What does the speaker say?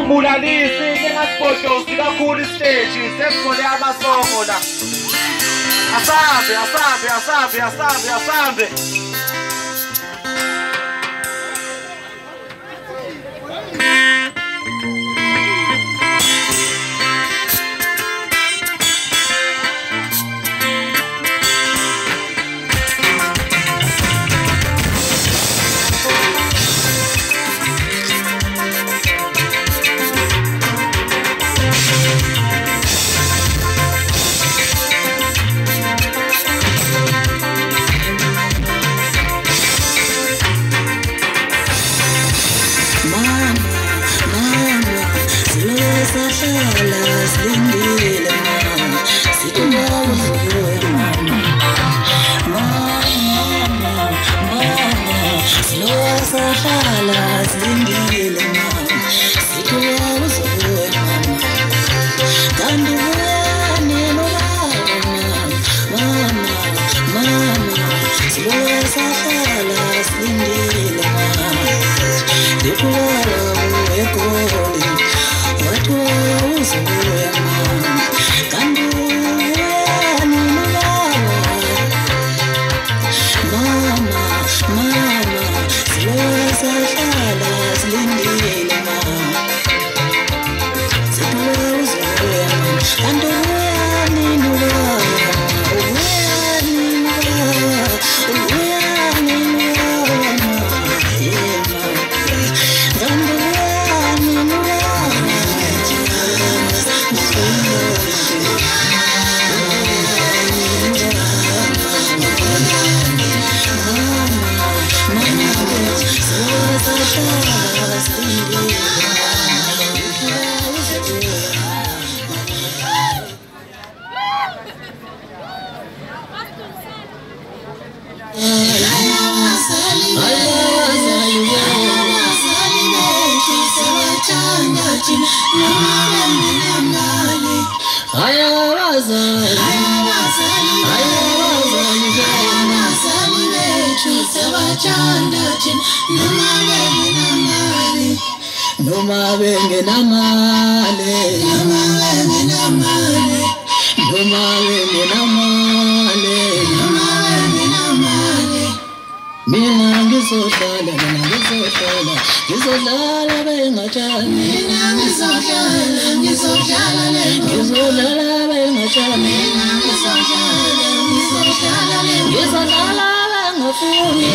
ningangibulalisi ningasibhodlozi kakhulu isiteji sesivule amasongo la asambe asambe asambe asambe asambe Mama, mama, mama. Mama, mama, silosahlala silindile mama, silosahlala nobaba wena nobaba yeah mama Ayabazali, noma bengenamali ngizohlala mina ngizohlala ngizohlala bengatshani ngizohlala bengatshani ngizohlala bengafuni